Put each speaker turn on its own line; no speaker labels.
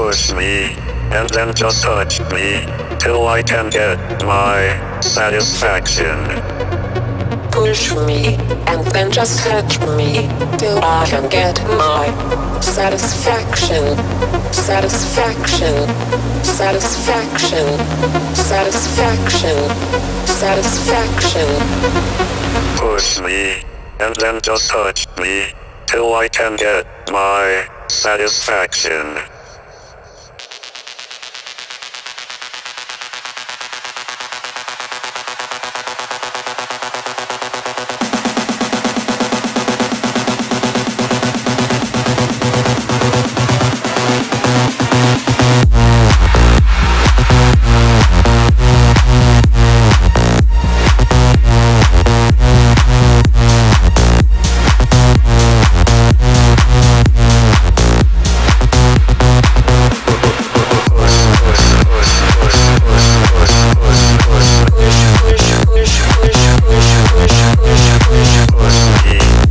Push me, and then just touch me, till I can get my satisfaction.
Push me, and then just touch me, till I can get my satisfaction. Satisfaction. Satisfaction. Satisfaction. Satisfaction.
Push me, and then just touch me, till I can get my satisfaction. Friday.